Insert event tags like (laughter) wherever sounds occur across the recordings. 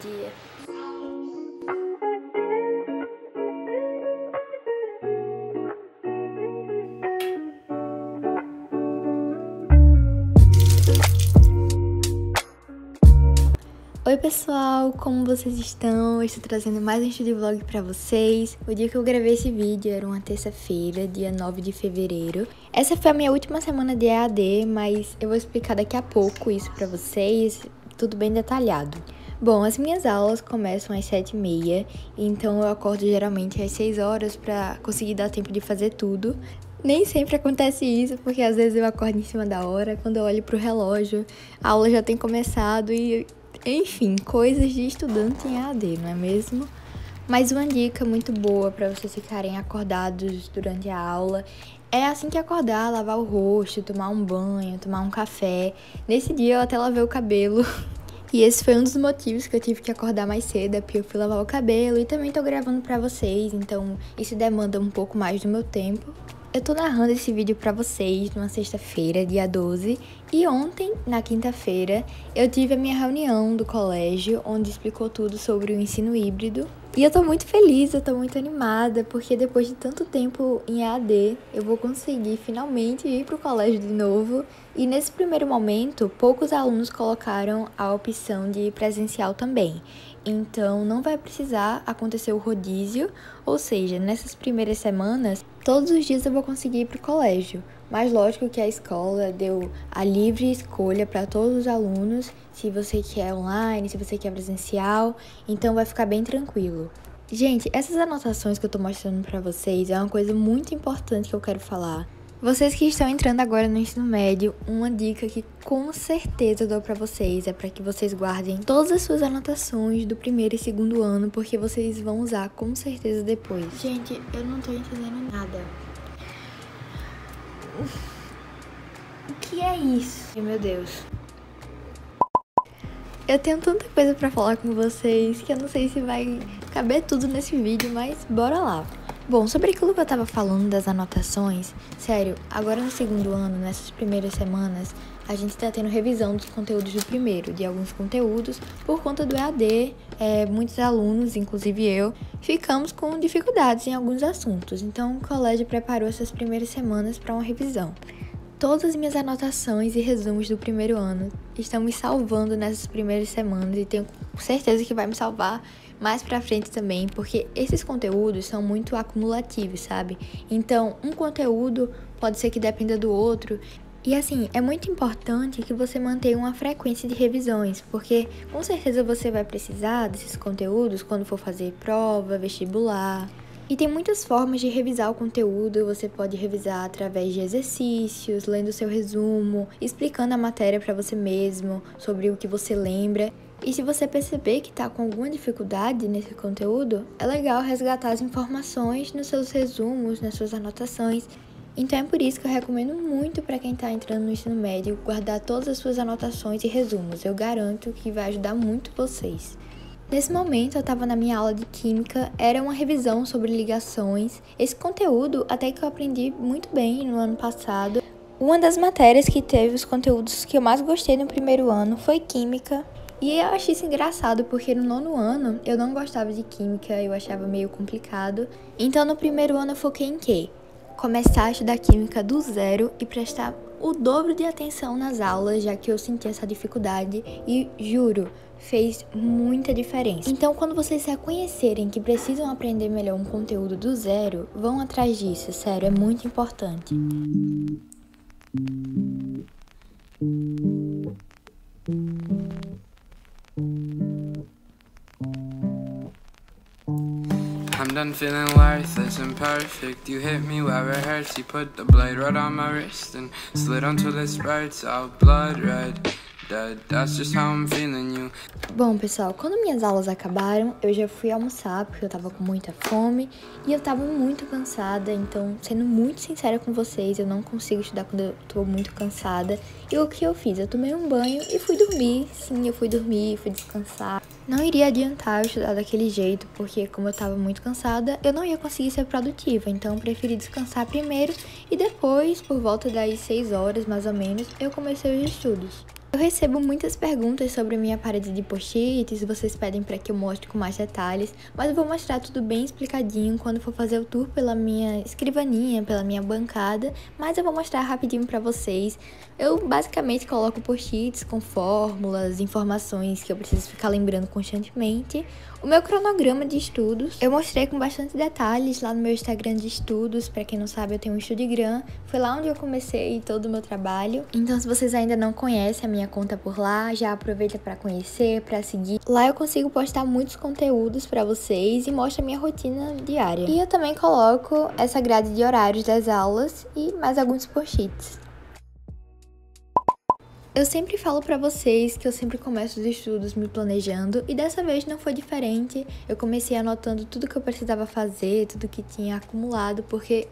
Dia. Oi pessoal, como vocês estão? Eu estou trazendo mais um de vlog para vocês. O dia que eu gravei esse vídeo era uma terça-feira, dia 9 de fevereiro. Essa foi a minha última semana de EAD, mas eu vou explicar daqui a pouco isso para vocês, tudo bem detalhado. Bom, as minhas aulas começam às 7h30, então eu acordo geralmente às 6 horas para conseguir dar tempo de fazer tudo. Nem sempre acontece isso, porque às vezes eu acordo em cima da hora, quando eu olho pro relógio, a aula já tem começado e enfim, coisas de estudante em AD, não é mesmo? Mas uma dica muito boa para vocês ficarem acordados durante a aula é assim que acordar, lavar o rosto, tomar um banho, tomar um café. Nesse dia eu até lavei o cabelo. (laughs) E esse foi um dos motivos que eu tive que acordar mais cedo, é porque eu fui lavar o cabelo e também tô gravando para vocês, então isso demanda um pouco mais do meu tempo. Eu tô narrando esse vídeo para vocês numa sexta-feira, dia 12, e ontem, na quinta-feira, eu tive a minha reunião do colégio, onde explicou tudo sobre o ensino híbrido. E eu tô muito feliz, eu tô muito animada, porque depois de tanto tempo em EAD, eu vou conseguir finalmente ir pro colégio de novo. E nesse primeiro momento, poucos alunos colocaram a opção de presencial também. Então, não vai precisar acontecer o rodízio, ou seja, nessas primeiras semanas, todos os dias eu vou conseguir ir para o colégio. Mas lógico que a escola deu a livre escolha para todos os alunos, se você quer online, se você quer presencial, então vai ficar bem tranquilo. Gente, essas anotações que eu tô mostrando para vocês é uma coisa muito importante que eu quero falar. Vocês que estão entrando agora no ensino médio, uma dica que com certeza dou para vocês é para que vocês guardem todas as suas anotações do primeiro e segundo ano, porque vocês vão usar com certeza depois. Gente, eu não tô entendendo nada. O que é isso? Meu Deus. Eu tenho tanta coisa para falar com vocês que eu não sei se vai caber tudo nesse vídeo, mas bora lá. Bom, sobre aquilo que eu tava falando das anotações, sério, agora no segundo ano, nessas primeiras semanas, a gente tá tendo revisão dos conteúdos do primeiro, de alguns conteúdos, por conta do EAD, é, muitos alunos, inclusive eu, ficamos com dificuldades em alguns assuntos, então o colégio preparou essas primeiras semanas para uma revisão. Todas as minhas anotações e resumos do primeiro ano estão me salvando nessas primeiras semanas e tenho certeza que vai me salvar mais pra frente também, porque esses conteúdos são muito acumulativos, sabe? Então, um conteúdo pode ser que dependa do outro. E assim, é muito importante que você mantenha uma frequência de revisões, porque com certeza você vai precisar desses conteúdos quando for fazer prova, vestibular. E tem muitas formas de revisar o conteúdo. Você pode revisar através de exercícios, lendo seu resumo, explicando a matéria para você mesmo, sobre o que você lembra. E se você perceber que está com alguma dificuldade nesse conteúdo, é legal resgatar as informações nos seus resumos, nas suas anotações. Então é por isso que eu recomendo muito para quem está entrando no ensino médio guardar todas as suas anotações e resumos. Eu garanto que vai ajudar muito vocês. Nesse momento eu estava na minha aula de química, era uma revisão sobre ligações. Esse conteúdo até que eu aprendi muito bem no ano passado. Uma das matérias que teve os conteúdos que eu mais gostei no primeiro ano foi química. E eu achei isso engraçado porque no nono ano eu não gostava de química, eu achava meio complicado. Então no primeiro ano eu foquei em quê? Começar a estudar química do zero e prestar o dobro de atenção nas aulas, já que eu senti essa dificuldade e juro, fez muita diferença. Então, quando vocês reconhecerem que precisam aprender melhor um conteúdo do zero, vão atrás disso, sério, é muito importante. I'm done feeling worthless and perfect. You hit me where it hurts. You put the blade right on my wrist and slid until it spurts out blood red. Bom, pessoal, quando minhas aulas acabaram, eu já fui almoçar porque eu tava com muita fome e eu tava muito cansada, então, sendo muito sincera com vocês, eu não consigo estudar quando eu tô muito cansada. E o que eu fiz? Eu tomei um banho e fui dormir. Sim, eu fui dormir, fui descansar. Não iria adiantar eu estudar daquele jeito, porque como eu tava muito cansada, eu não ia conseguir ser produtiva, então preferi descansar primeiro e depois, por volta das 6 horas mais ou menos, eu comecei os estudos. Eu recebo muitas perguntas sobre minha parede de post-its, vocês pedem para que eu mostre com mais detalhes, mas eu vou mostrar tudo bem explicadinho quando for fazer o tour pela minha escrivaninha, pela minha bancada, mas eu vou mostrar rapidinho para vocês. Eu basicamente coloco post-its com fórmulas, informações que eu preciso ficar lembrando constantemente. O meu cronograma de estudos, eu mostrei com bastante detalhes lá no meu Instagram de estudos, para quem não sabe, eu tenho um Estudigram, foi lá onde eu comecei todo o meu trabalho. Então, se vocês ainda não conhecem a minha conta por lá, já aproveita para conhecer, para seguir. Lá eu consigo postar muitos conteúdos para vocês e mostra minha rotina diária. E eu também coloco essa grade de horários das aulas e mais alguns post-its. Eu sempre falo para vocês que eu sempre começo os estudos me planejando e dessa vez não foi diferente. Eu comecei anotando tudo que eu precisava fazer, tudo que tinha acumulado, porque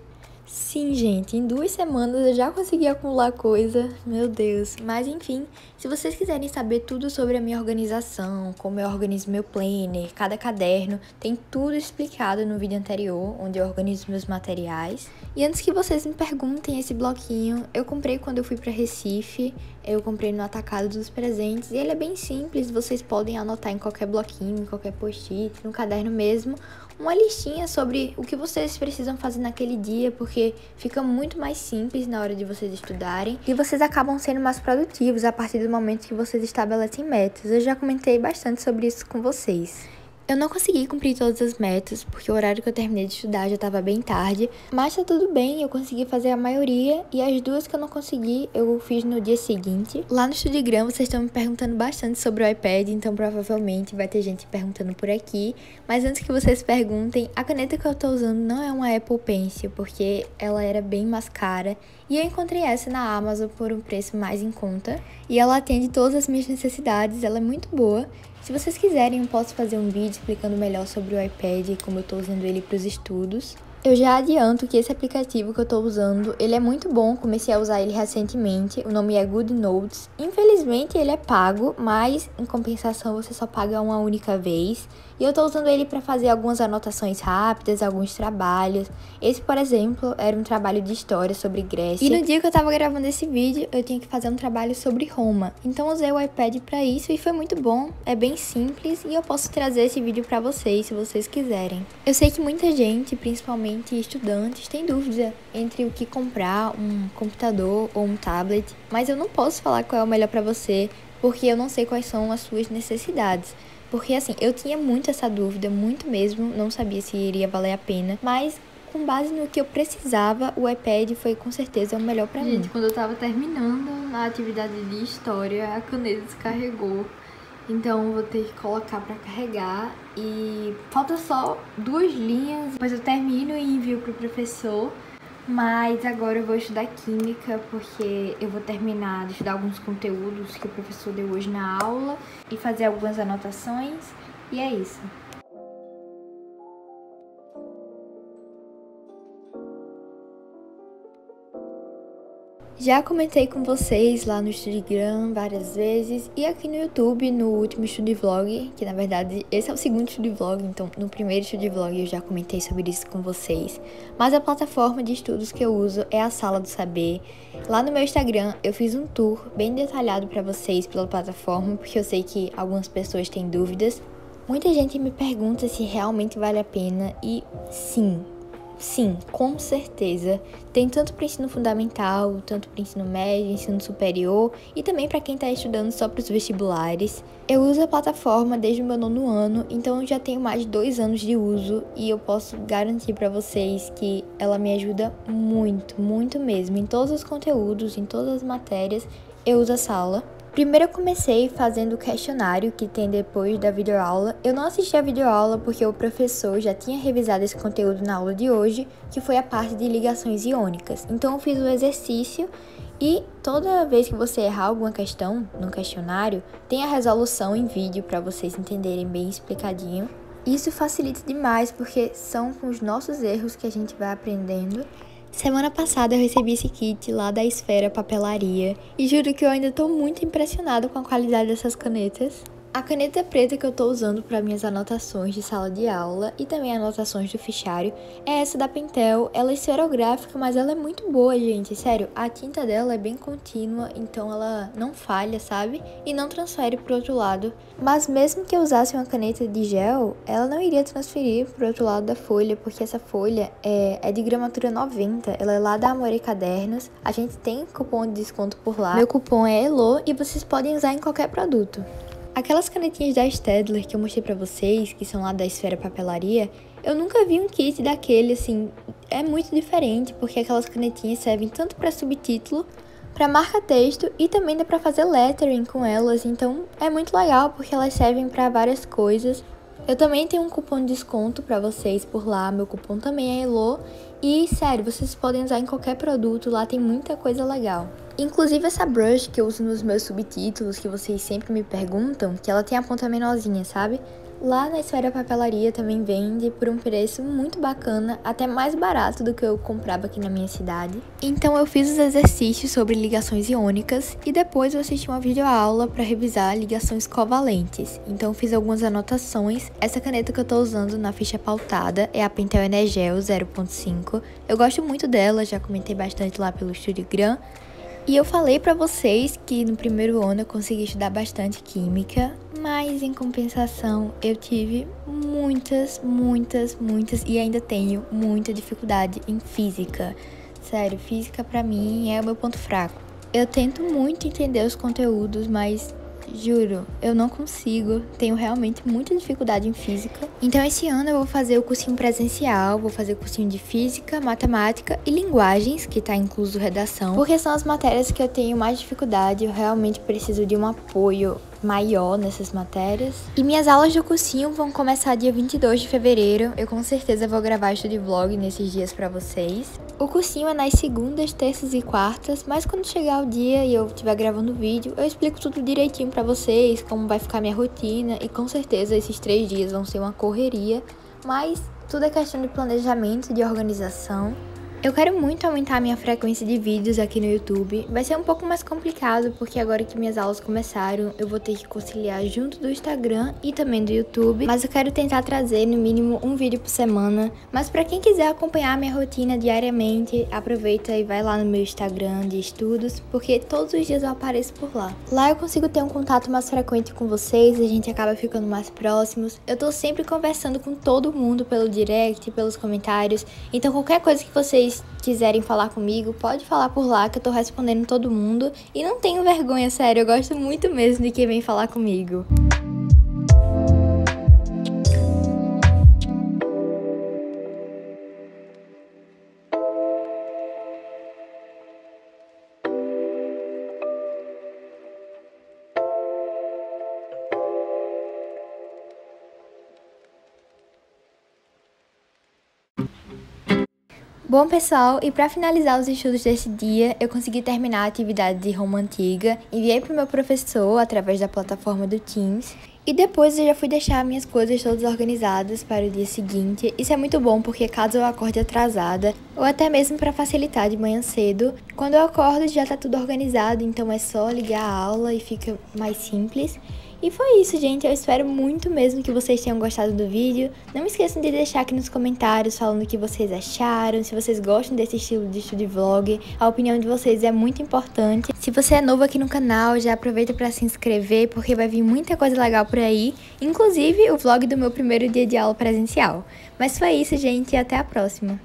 Sim, gente, em duas semanas eu já consegui acumular coisa, meu Deus. Mas enfim, se vocês quiserem saber tudo sobre a minha organização, como eu organizo meu planner, cada caderno, tem tudo explicado no vídeo anterior, onde eu organizo meus materiais. E antes que vocês me perguntem esse bloquinho, eu comprei quando eu fui para Recife, eu comprei no atacado dos presentes e ele é bem simples, vocês podem anotar em qualquer bloquinho, em qualquer post-it, no caderno mesmo, uma listinha sobre o que vocês precisam fazer naquele dia, porque fica muito mais simples na hora de vocês estudarem e vocês acabam sendo mais produtivos a partir do momento que vocês estabelecem metas. Eu já comentei bastante sobre isso com vocês. Eu não consegui cumprir todas as metas, porque o horário que eu terminei de estudar já estava bem tarde, mas tá tudo bem, eu consegui fazer a maioria e as duas que eu não consegui eu fiz no dia seguinte. Lá no Estudigram vocês estão me perguntando bastante sobre o iPad, então provavelmente vai ter gente perguntando por aqui, mas antes que vocês perguntem, a caneta que eu tô usando não é uma Apple Pencil, porque ela era bem mais cara e eu encontrei essa na Amazon por um preço mais em conta e ela atende todas as minhas necessidades, ela é muito boa. Se vocês quiserem, eu posso fazer um vídeo explicando melhor sobre o iPad e como eu estou usando ele para os estudos. Eu já adianto que esse aplicativo que eu estou usando, ele é muito bom, comecei a usar ele recentemente, o nome é Good Notes. Infelizmente ele é pago, mas em compensação você só paga uma única vez. E eu estou usando ele para fazer algumas anotações rápidas, alguns trabalhos. Esse, por exemplo, era um trabalho de história sobre Grécia. E no dia que eu estava gravando esse vídeo, eu tinha que fazer um trabalho sobre Roma. Então usei o iPad para isso e foi muito bom, é bem simples e eu posso trazer esse vídeo para vocês se vocês quiserem. Eu sei que muita gente, principalmente estudantes, têm dúvida entre o que comprar, um computador ou um tablet, mas eu não posso falar qual é o melhor para você, porque eu não sei quais são as suas necessidades. Porque assim, eu tinha muito essa dúvida, muito mesmo, não sabia se iria valer a pena, mas com base no que eu precisava, o iPad foi com certeza o melhor para mim. Gente, quando eu tava terminando a atividade de história, a caneta descarregou. Então vou ter que colocar para carregar e falta só duas linhas, depois eu termino e envio pro professor. Mas agora eu vou estudar química porque eu vou terminar de estudar alguns conteúdos que o professor deu hoje na aula e fazer algumas anotações. E é isso. Já comentei com vocês lá no Instagram várias vezes e aqui no YouTube no último Studio Vlog, que na verdade esse é o segundo Studio Vlog, então no primeiro Studio Vlog eu já comentei sobre isso com vocês. Mas a plataforma de estudos que eu uso é a Sala do Saber. Lá no meu Instagram eu fiz um tour bem detalhado para vocês pela plataforma, porque eu sei que algumas pessoas têm dúvidas. Muita gente me pergunta se realmente vale a pena e sim, Sim, com certeza. Tem tanto para ensino fundamental, tanto para ensino médio, ensino superior e também para quem está estudando só para os vestibulares. Eu uso a plataforma desde o meu nono ano, então eu já tenho mais de dois anos de uso e eu posso garantir para vocês que ela me ajuda muito, muito mesmo. Em todos os conteúdos, em todas as matérias, eu uso a sala. Primeiro eu comecei fazendo o questionário que tem depois da videoaula. Eu não assisti a videoaula porque o professor já tinha revisado esse conteúdo na aula de hoje, que foi a parte de ligações iônicas. Então eu fiz o exercício e toda vez que você errar alguma questão no questionário, tem a resolução em vídeo para vocês entenderem bem explicadinho. Isso facilita demais porque são com os nossos erros que a gente vai aprendendo Semana passada eu recebi esse kit lá da Esfera Papelaria e juro que eu ainda tô muito impressionado com a qualidade dessas canetas. A caneta preta que eu tô usando para minhas anotações de sala de aula e também anotações do fichário é essa da Pentel. Ela é esferográfica, mas ela é muito boa, gente. Sério, a tinta dela é bem contínua, então ela não falha, sabe? E não transfere pro outro lado. Mas mesmo que eu usasse uma caneta de gel, ela não iria transferir pro outro lado da folha, porque essa folha é, é de gramatura 90. Ela é lá da Amore Cadernos. A gente tem cupom de desconto por lá. Meu cupom é ELO e vocês podem usar em qualquer produto. Aquelas canetinhas da Stedler que eu mostrei pra vocês, que são lá da Esfera Papelaria, eu nunca vi um kit daquele, assim, é muito diferente, porque aquelas canetinhas servem tanto para subtítulo, para marca texto e também dá para fazer lettering com elas, então é muito legal porque elas servem para várias coisas. Eu também tenho um cupom de desconto para vocês por lá, meu cupom também é ELO, e sério, vocês podem usar em qualquer produto, lá tem muita coisa legal. Inclusive essa brush que eu uso nos meus subtítulos, que vocês sempre me perguntam, que ela tem a ponta menorzinha, sabe? Lá na Esfera Papelaria também vende por um preço muito bacana, até mais barato do que eu comprava aqui na minha cidade. Então eu fiz os exercícios sobre ligações iônicas e depois eu assisti uma videoaula para revisar ligações covalentes. Então fiz algumas anotações. Essa caneta que eu tô usando na ficha pautada é a Pentel Energel 0.5. Eu gosto muito dela, já comentei bastante lá pelo Estúdio Gran. E eu falei para vocês que no primeiro ano eu consegui estudar bastante química, mas em compensação eu tive muitas, muitas, muitas e ainda tenho muita dificuldade em física. Sério, física para mim é o meu ponto fraco. Eu tento muito entender os conteúdos, mas Juro, eu não consigo, tenho realmente muita dificuldade em física. Então esse ano eu vou fazer o cursinho presencial, vou fazer o cursinho de física, matemática e linguagens, que tá incluso redação, porque são as matérias que eu tenho mais dificuldade, eu realmente preciso de um apoio maior nessas matérias. E minhas aulas do cursinho vão começar dia 22 de fevereiro. Eu com certeza vou gravar isso de vlog nesses dias para vocês. O cursinho é nas segundas, terças e quartas, mas quando chegar o dia e eu estiver gravando o vídeo, eu explico tudo direitinho para vocês, como vai ficar minha rotina e com certeza esses três dias vão ser uma correria, mas tudo é questão de planejamento, de organização. Eu quero muito aumentar a minha frequência de vídeos aqui no YouTube. Vai ser um pouco mais complicado porque agora que minhas aulas começaram, eu vou ter que conciliar junto do Instagram e também do YouTube. Mas eu quero tentar trazer no mínimo um vídeo por semana. Mas para quem quiser acompanhar a minha rotina diariamente, aproveita e vai lá no meu Instagram de estudos, porque todos os dias eu apareço por lá. Lá eu consigo ter um contato mais frequente com vocês, a gente acaba ficando mais próximos. Eu tô sempre conversando com todo mundo pelo direct, pelos comentários. Então qualquer coisa que vocês vocês quiserem falar comigo, pode falar por lá que eu tô respondendo todo mundo. E não tenho vergonha, sério, eu gosto muito mesmo de quem vem falar comigo. Bom, pessoal, e para finalizar os estudos desse dia, eu consegui terminar a atividade de Roma Antiga, enviei para o meu professor através da plataforma do Teams, e depois eu já fui deixar minhas coisas todas organizadas para o dia seguinte. Isso é muito bom porque caso eu acorde atrasada, ou até mesmo para facilitar de manhã cedo, quando eu acordo já está tudo organizado, então é só ligar a aula e fica mais simples. E foi isso, gente. Eu espero muito mesmo que vocês tenham gostado do vídeo. Não esqueçam de deixar aqui nos comentários falando o que vocês acharam, se vocês gostam desse estilo de estudo vlog. A opinião de vocês é muito importante. Se você é novo aqui no canal, já aproveita para se inscrever, porque vai vir muita coisa legal por aí, inclusive o vlog do meu primeiro dia de aula presencial. Mas foi isso, gente, e até a próxima.